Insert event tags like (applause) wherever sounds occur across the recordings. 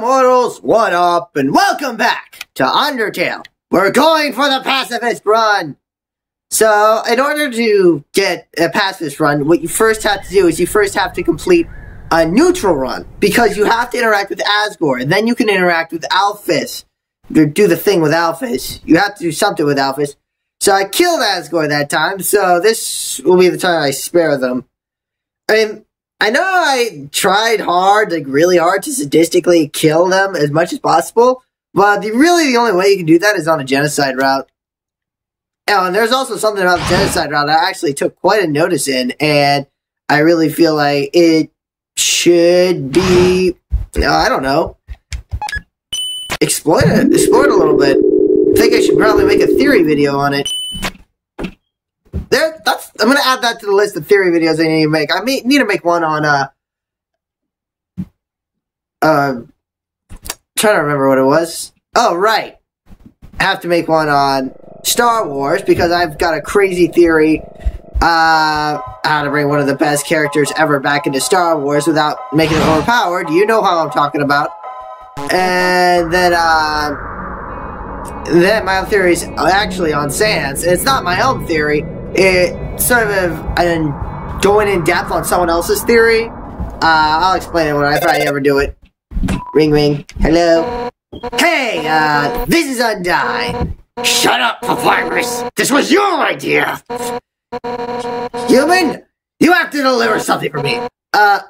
mortals, what up, and welcome back to Undertale. We're going for the pacifist run. So, in order to get a pacifist run, what you first have to do is you first have to complete a neutral run because you have to interact with Asgore, and then you can interact with Alphys. Do the thing with Alphys. You have to do something with Alphys. So I killed Asgore that time, so this will be the time I spare them. I mean, I know I tried hard, like really hard, to sadistically kill them as much as possible, but the, really the only way you can do that is on a genocide route. Oh, and there's also something about the genocide route I actually took quite a notice in, and I really feel like it should be, uh, I don't know, exploited, explored a little bit. I think I should probably make a theory video on it. There, that's. I'm gonna add that to the list of theory videos I need to make. I may, need to make one on uh, uh, trying to remember what it was. Oh right, I have to make one on Star Wars because I've got a crazy theory. Uh, how to bring one of the best characters ever back into Star Wars without making it overpowered. You know how I'm talking about. And then, uh, then my own theory is actually on Sans. It's not my own theory it sort of and going in depth on someone else's theory. Uh, I'll explain it when I probably ever do it. Ring ring. Hello. Hey, uh, this is Undyne. Shut up, Papyrus. This was your idea. Human, you have to deliver something for me. Uh,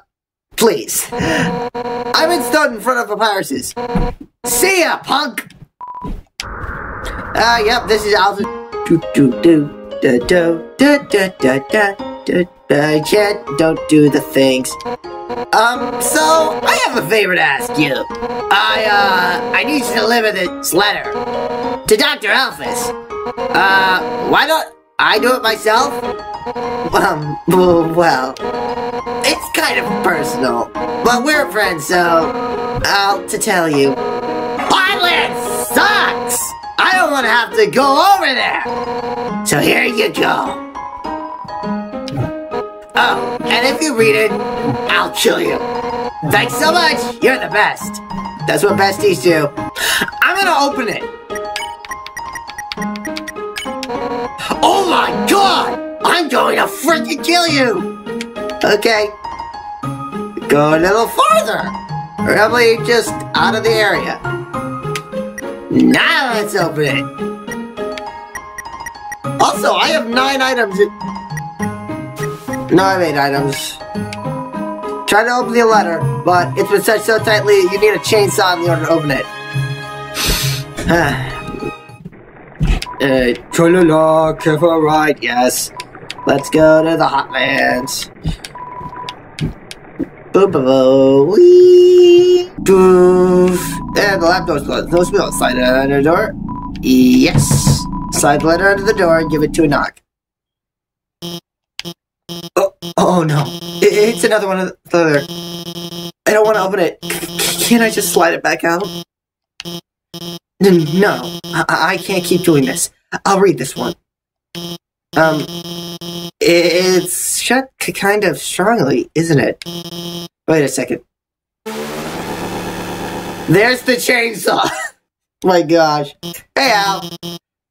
please. I've been stood in front of Papyrus's. See ya, punk. Uh, yep, this is Alpha. Do do do da do da da da da da da yet don't do the things. Um, so I have a favor to ask you. I uh I need you to deliver this letter to Dr. Alphys. Uh why don't I do it myself? Um well it's kind of personal. But we're friends, so I'll to tell you. To have to go over there. So here you go. Oh, and if you read it, I'll kill you. Thanks so much. You're the best. That's what besties do. I'm gonna open it. Oh my god! I'm going to freaking kill you! Okay. Go a little farther. Probably just out of the area. Now let's open it. Also, I have nine items. No, I have eight items. Try to open the letter, but it's been set so tightly you need a chainsaw in order to open it. (sighs) uh, tra-la-la, careful ride, yes. Let's go to the Hotlands. Boo boo boo. Wee. Boof. And the lap door's closed. No spill. Slide it under the door. Yes. Slide the letter under the door and give it to a knock. Oh, oh no. It, it's another one of the other. I don't want to open it. Can't I just slide it back out? No. I, I can't keep doing this. I'll read this one. Um, it's shut kind of strongly, isn't it? Wait a second. There's the chainsaw. (laughs) My gosh. Hey, Al.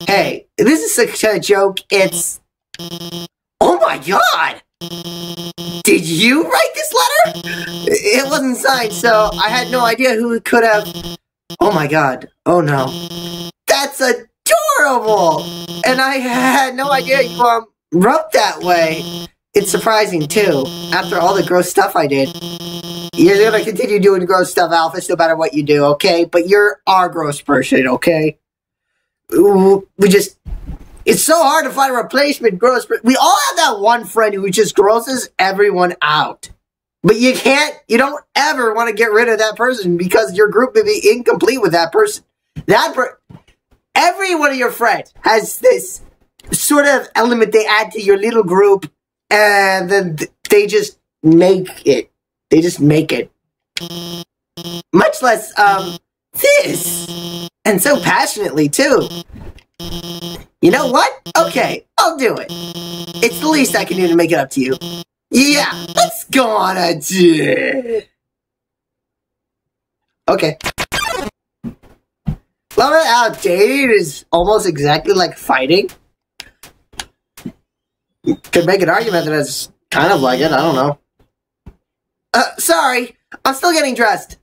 Hey, this is such a joke. It's. Oh my god! Did you write this letter? It wasn't signed, so I had no idea who could have. Oh my god. Oh no. That's adorable! And I had no idea you um, wrote that way. It's surprising, too, after all the gross stuff I did. You're gonna continue doing gross stuff, Alphys, no matter what you do, okay? But you're our gross person, okay? We just... It's so hard to find a replacement gross We all have that one friend who just grosses everyone out. But you can't, you don't ever want to get rid of that person because your group may be incomplete with that person. That per every one of your friends has this sort of element they add to your little group and then they just make it. They just make it. Much less, um, this. And so passionately, too. You know what? Okay, I'll do it. It's the least I can do to make it up to you. Yeah, let's go on a date. Okay. Love it how dating is almost exactly like fighting. Could make an argument that it's kind of like it, I don't know. Uh, sorry, I'm still getting dressed.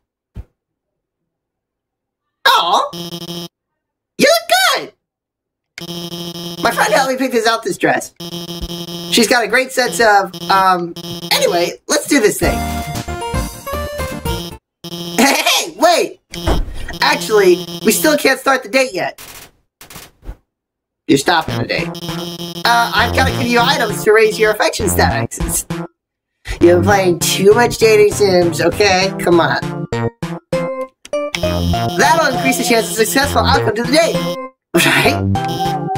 Oh, you look good. My friend helped me pick this out this dress. She's got a great sense of, um, anyway, let's do this thing. Hey, wait! Actually, we still can't start the date yet. You're stopping date. Uh, I've got to give you items to raise your affection status. You're playing too much dating sims, okay? Come on. That'll increase the chance of successful outcome to the date. (laughs) Right?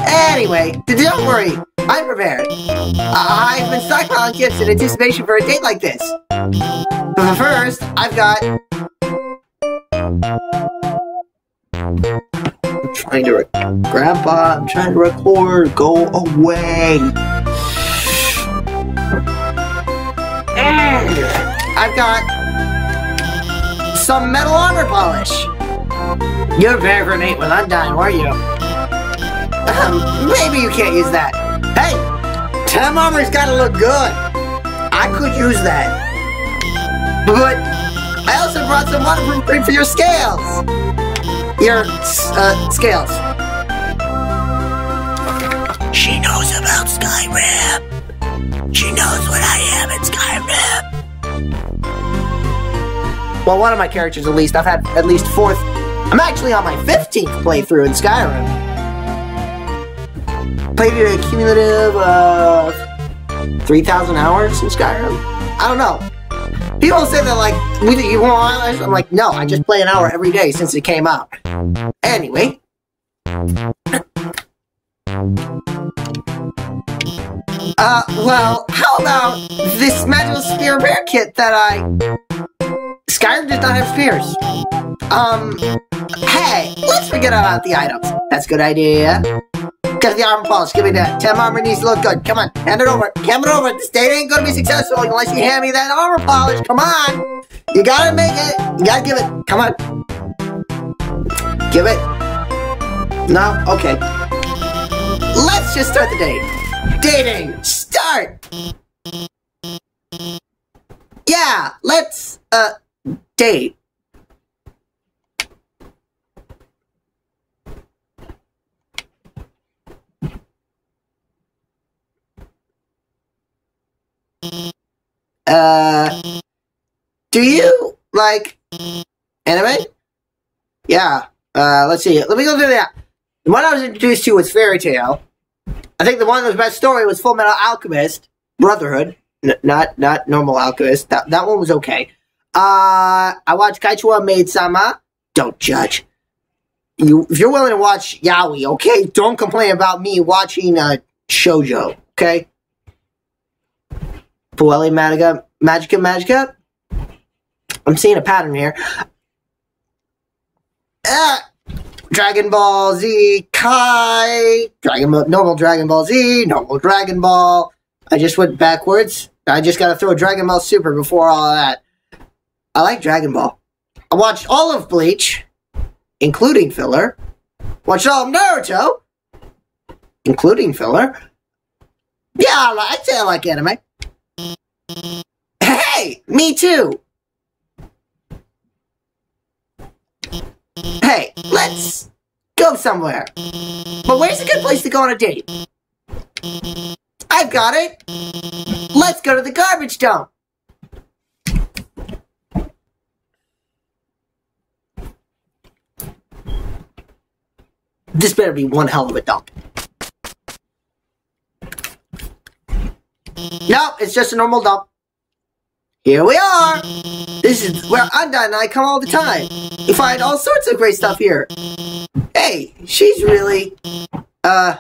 Anyway, don't worry. I'm prepared. I've been stockpiling gifts in anticipation for a date like this. But first, I've got... I'm trying to... Grandpa, I'm trying to record. Go away. I've got... Some metal armor polish. You're an eight with Undyne, weren't you? Um, maybe you can't use that. Hey, Tem armor's gotta look good. I could use that. But I also brought some waterproof cream for your scales. Your, uh, scales. She knows about Skyrim. She knows what I am in Skyrim. Well, one of my characters at least. I've had at least fourth. I'm actually on my 15th playthrough in Skyrim. Played it a cumulative of 3,000 hours in Skyrim. I don't know. People say that like, we you want I'm like, no, I just play an hour every day since it came out. Anyway. Uh, well, how about this magical spear repair kit that I... Skyrim does not have spears. Um, hey, let's forget about the items. That's a good idea. Get the armor polish, give me that. Tem armor needs to look good. Come on, hand it over. Hand it over. This date ain't gonna be successful unless you hand me that armor polish. Come on. You gotta make it. You gotta give it. Come on. Give it. No? Okay. Let's just start the date. Dating. Start. Yeah, let's, uh, date. Uh, do you like anime? Yeah. Uh, let's see. Let me go through that. The one I was introduced to was Fairy Tail. I think the one that was best story was Full Metal Alchemist Brotherhood. N not not normal Alchemist. That that one was okay. Uh, I watched Kaichou wa Maid Sama. Don't judge. You, if you're willing to watch Yaoi, okay, don't complain about me watching uh, shojo. Okay. Puella Magica, Magica, Magica. I'm seeing a pattern here. Ah, Dragon Ball Z Kai, Dragon normal Dragon Ball Z, normal Dragon Ball. I just went backwards. I just gotta throw a Dragon Ball Super before all that. I like Dragon Ball. I watched all of Bleach, including filler. Watched all of Naruto, including filler. Yeah, I'd say I like anime. Hey, me too. Hey, let's go somewhere. But where's a good place to go on a date? I've got it. Let's go to the garbage dump. This better be one hell of a dump. Nope, it's just a normal dump. Here we are! This is where Undyne and I come all the time. You find all sorts of great stuff here. Hey, she's really, uh,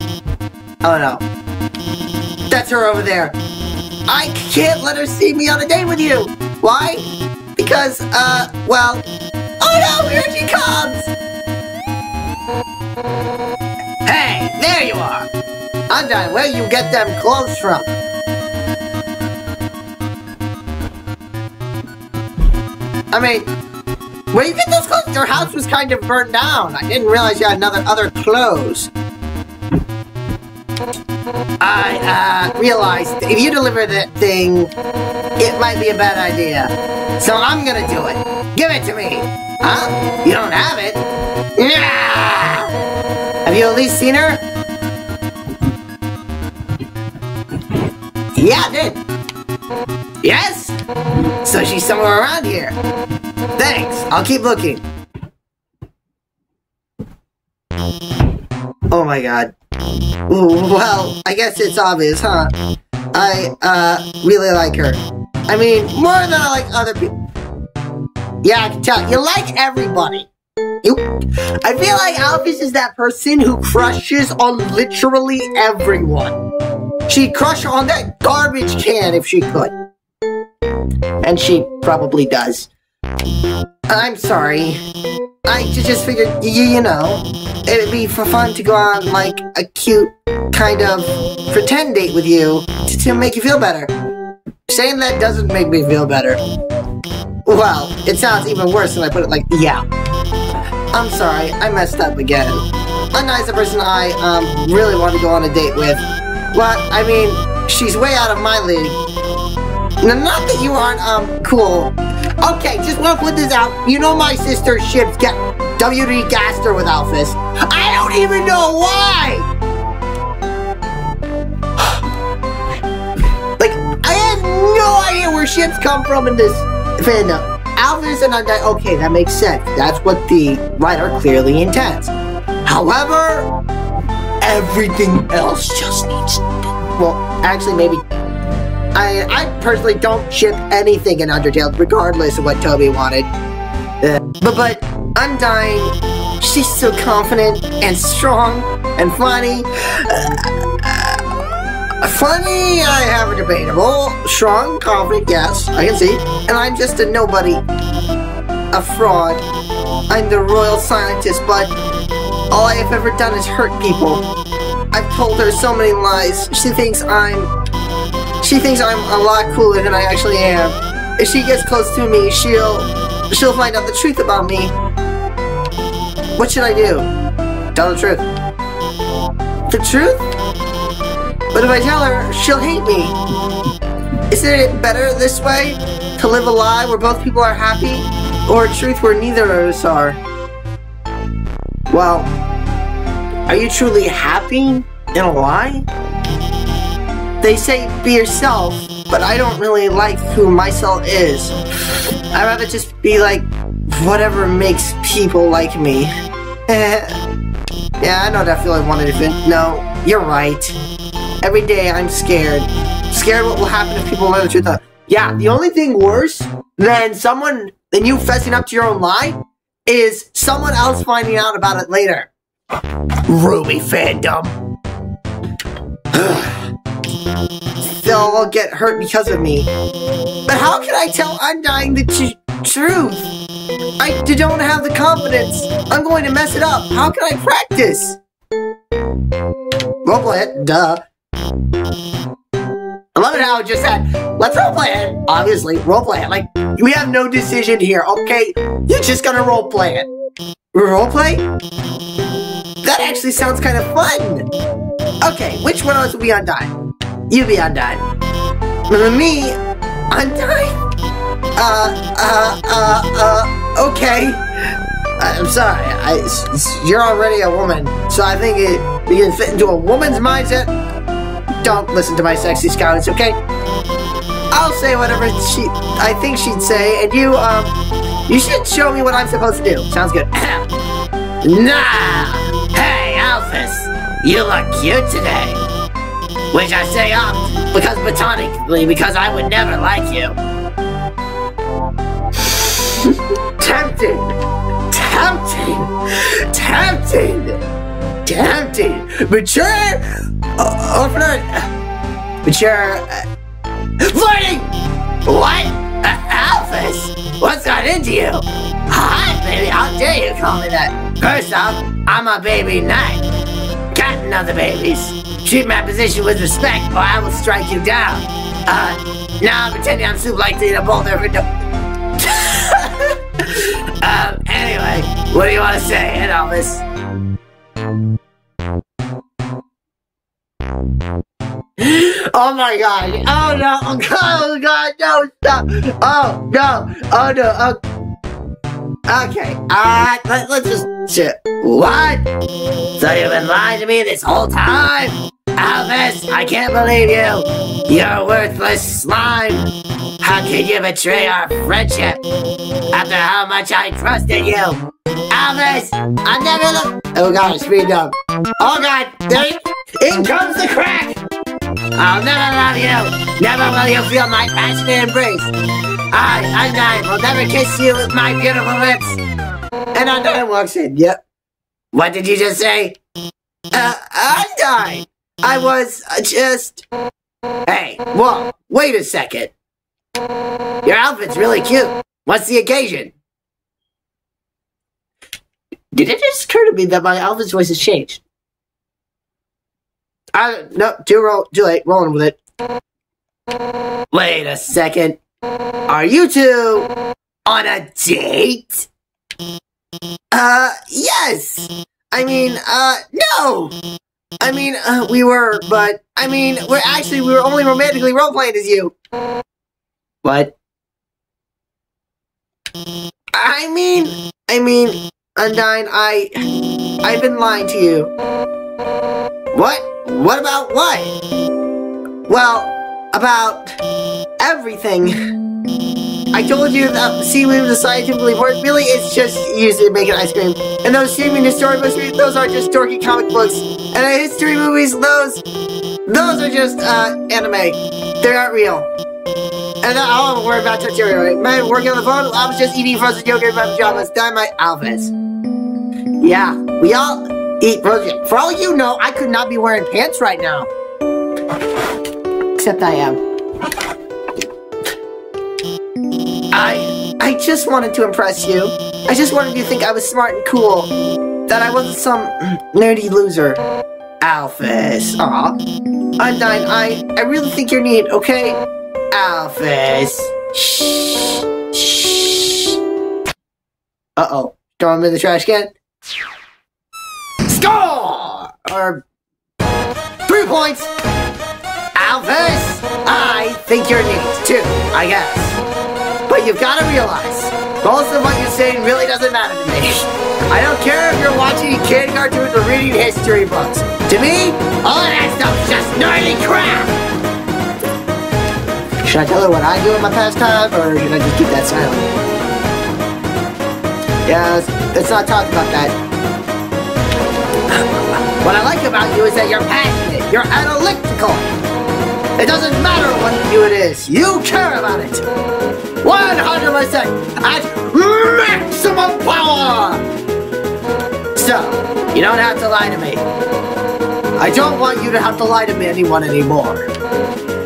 oh no. That's her over there. I can't let her see me on a date with you. Why? Because, uh, well, oh no, here she comes! Hey, there you are! Undyne, where you get them clothes from? I mean, Where you get those clothes? Your house was kind of burned down. I didn't realize you had another other clothes. I uh, realized if you deliver that thing, it might be a bad idea. So I'm gonna do it. Give it to me. Huh? You don't have it? Yeah! Have you at least seen her? Yeah, I did. Yes? So she's somewhere around here. Thanks. I'll keep looking. Oh my god. Well, I guess it's obvious, huh? I, uh, really like her. I mean, more than I like other people. Yeah, I can tell. You like everybody. You, I feel like Alphys is that person who crushes on literally everyone. She'd crush on that garbage can if she could. And she probably does. I'm sorry. I just figured, you, you know, it'd be for fun to go on like a cute kind of pretend date with you to, to make you feel better. Saying that doesn't make me feel better. Well, it sounds even worse when I put it like, yeah. I'm sorry, I messed up again. A person I, um, really want to go on a date with. But, I mean, she's way out of my league. Not that you aren't, um, cool. Okay, just want to put this out. You know my sister ships get WD Gaster with Alphys. I don't even know why! (gasps) like, I have no idea where ships come from in this fandom. Alphys and Undyne, okay, that makes sense. That's what the writer clearly intends. However, everything else just needs. Well, actually, maybe. I I personally don't ship anything in Undertale, regardless of what Toby wanted. Uh, but but Undyne, she's so confident and strong and funny. Uh, funny, I have a debatable. Strong, confident, yes, I can see. And I'm just a nobody, a fraud. I'm the royal scientist, but all I have ever done is hurt people. I've told her so many lies. She thinks I'm... She thinks I'm a lot cooler than I actually am. If she gets close to me, she'll... She'll find out the truth about me. What should I do? Tell the truth. The truth? But if I tell her, she'll hate me. Isn't it better this way? To live a lie where both people are happy? Or a truth where neither of us are? Well, are you truly happy in a lie? They say be yourself, but I don't really like who myself is. I'd rather just be like whatever makes people like me. Eh, yeah, I know that feeling wanted to fit. No, you're right. Every day I'm scared. Scared what will happen if people learn the truth. Yeah, the only thing worse than someone, than you fessing up to your own lie, is someone else finding out about it later. Ruby fandom. (sighs) (sighs) They'll all get hurt because of me. But how can I tell Undyne the truth? I don't have the confidence. I'm going to mess it up. How can I practice? Roleplay it, duh. I love it how it just said, let's roleplay it. Obviously, roleplay it. Like, we have no decision here, okay? You're just gonna roleplay it. Roleplay? That actually sounds kind of fun. Okay, which one of us will be Undyne? You be Undyne. Me? Undyne? Uh, uh, uh, uh, okay. I'm sorry, I, you're already a woman, so I think it, you can fit into a woman's mindset. Don't listen to my sexy scouts, okay? I'll say whatever she, I think she'd say, and you, um, you should show me what I'm supposed to do. Sounds good. (clears throat) nah! Hey, Alphys, you look cute today. Which I say up, because botanically, because I would never like you. tempting, tempting, tempting, tempting. Mature, uh, or flirt, mature, uh, flirting. What? Uh, Alphys? What's got into you? Hi, baby. How dare you call me that? First off, I'm a baby knight. Got another babies. Treat my position with respect, or I will strike you down. Uh, now I'm pretending I'm super like to eat a boulder um, anyway, what do you want to say it, Alphys. (gasps) Oh my god. Oh no. Oh (laughs) god. Oh god. No. Stop. Oh no. Oh no. Oh. Okay. Uh, let, let's just shit. What? So you've been lying to me this whole time? Alphys, I can't believe you. You're worthless slime. How can you betray our friendship after how much I trusted you? Alphys, I never look. Oh god. Speed up. Oh god. There. In comes the crack. I'll never love you. Never will you feel my passionate embrace. I, Undyne, will never kiss you with my beautiful lips. And Undyne walks in. Yep. What did you just say? Uh, Undyne. I was uh, just. Hey, whoa, wait a second. Your outfit's really cute. What's the occasion? Did it just occur to me that my outfit's voice has changed? I no, too roll, too late. Rolling with it. Wait a second. Are you two on a date? Uh, yes. I mean, uh, no. I mean, uh, we were, but I mean, we're actually we were only romantically role playing as you. What? I mean, I mean, Undyne, I, I've been lying to you. What? What about what? Well, about everything. I told you that seaweed was scientifically important. Really, it's just used to make an ice cream. And those seaweed storybooks, those are just dorky comic books. And the history movies, those, those are just uh, anime. They aren't real. And I don't worry about Totoro. Man, working on the phone, I was just eating frozen yogurt in my pajamas. My outfits. Yeah, we all eat frozen. For all you know, I could not be wearing pants right now. Except I am. I I just wanted to impress you. I just wanted you to think I was smart and cool. That I wasn't some nerdy loser. Alphys. Aw. Undyne, I, I really think you're neat, okay? Alphys. Shh. Shh. Uh-oh. Throw him in the trash can. Score! Or three points. Alphys, I think you're neat, too, I guess. But you've got to realize, most of what you're saying really doesn't matter to me. I don't care if you're watching kid cartoons or reading history books. To me, all of that stuff's just nerdy crap. Should I tell her what I do in my pastime, or should I just keep that silent? Yeah, let's, not talk about that. What I like about you is that you're passionate. You're analytical. It doesn't matter what you it is. You care about it. 100% at maximum power. So, you don't have to lie to me. I don't want you to have to lie to me anyone anymore.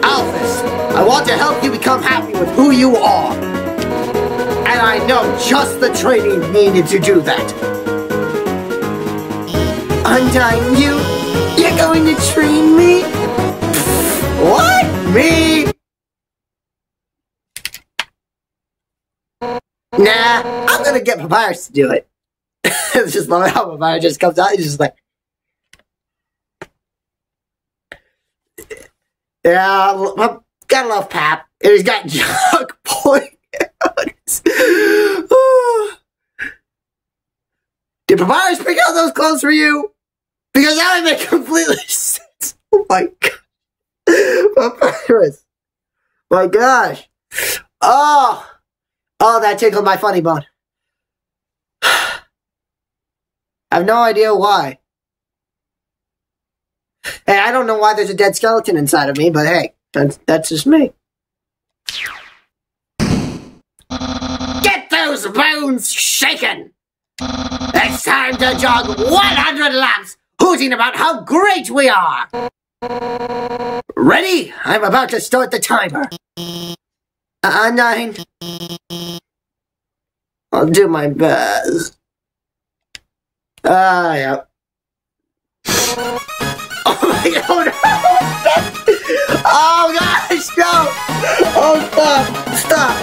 Alphys, I want to help you become happy with who you are. And I know just the training needed to do that. Undyne, you, you're going to train me? What? Me? Nah, I'm gonna get Papyrus to do it. it's just love how Papyrus just comes out. He's just like, yeah, well, gotta love Pap. And he's got (laughs) junk point. (sighs) Did Papyrus pick out those clothes for you? Because that would make completely (laughs) sense. Oh my god. (laughs) Papyrus. My gosh. Oh. Oh, that tickled my funny bone. (sighs) I have no idea why. Hey, I don't know why there's a dead skeleton inside of me, but hey, that's, that's just me. Get those bones shaken! It's time to jog 100 laps, hooting about how great we are! Ready? I'm about to start the timer. Uh, nine. I'll do my best. Ah, uh, yeah. Oh my (laughs) god! oh gosh, no! Oh, stop! Stop!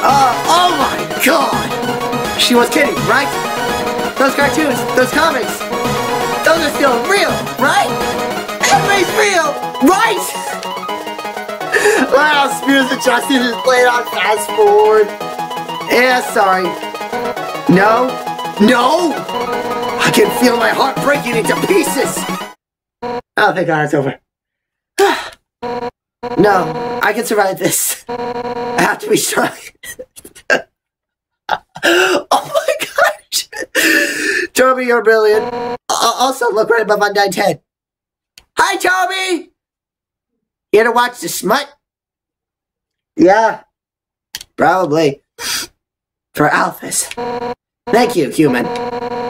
Uh, oh my god! She was kidding, right? those cartoons, those comics, those are still real, right? Everybody's real, right? wow, Spears and Justin is playing on fast forward. Yeah, sorry. No, no! I can feel my heart breaking into pieces! Oh, thank God it's over. (sighs) no, I can survive this. I have to be strong. (laughs) oh my gosh! Toby, you're brilliant. also, look right above on 910. Hi, Toby! Here to watch the smut? Yeah, probably. For Alphys. Thank you, human,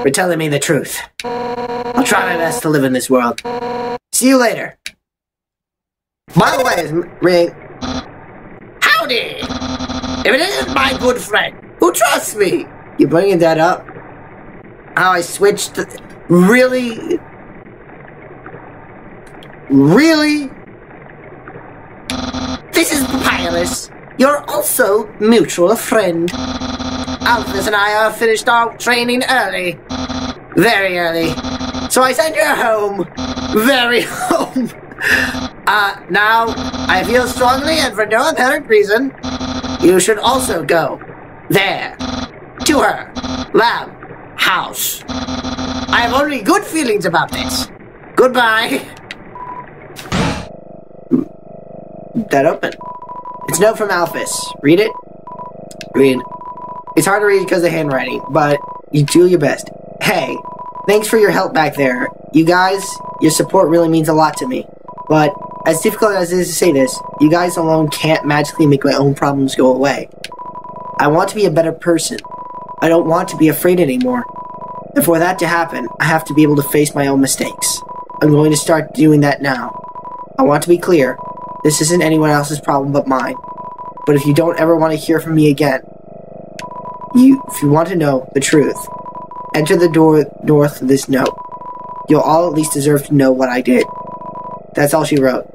for telling me the truth. I'll try my best to live in this world. See you later. By the way, Ring. Howdy! If it isn't my good friend, who trusts me? You bringing that up? How I switched? Really? Really? This is Papyrus. You're also mutual friend. Alphys and I are finished our training early. Very early. So I send you home. Very (laughs) home. Uh, now, I feel strongly and for no apparent reason, you should also go. There. To her. Lab. House. I have only good feelings about this. Goodbye. That open. It's note from Alphys. Read it. Read. It's hard to read because of handwriting, but you do your best. Hey, thanks for your help back there. You guys, your support really means a lot to me. But, as difficult as it is to say this, you guys alone can't magically make my own problems go away. I want to be a better person. I don't want to be afraid anymore. And for that to happen, I have to be able to face my own mistakes. I'm going to start doing that now. I want to be clear. This isn't anyone else's problem but mine. But if you don't ever want to hear from me again, you, if you want to know the truth, enter the door north of this note. You'll all at least deserve to know what I did. That's all she wrote.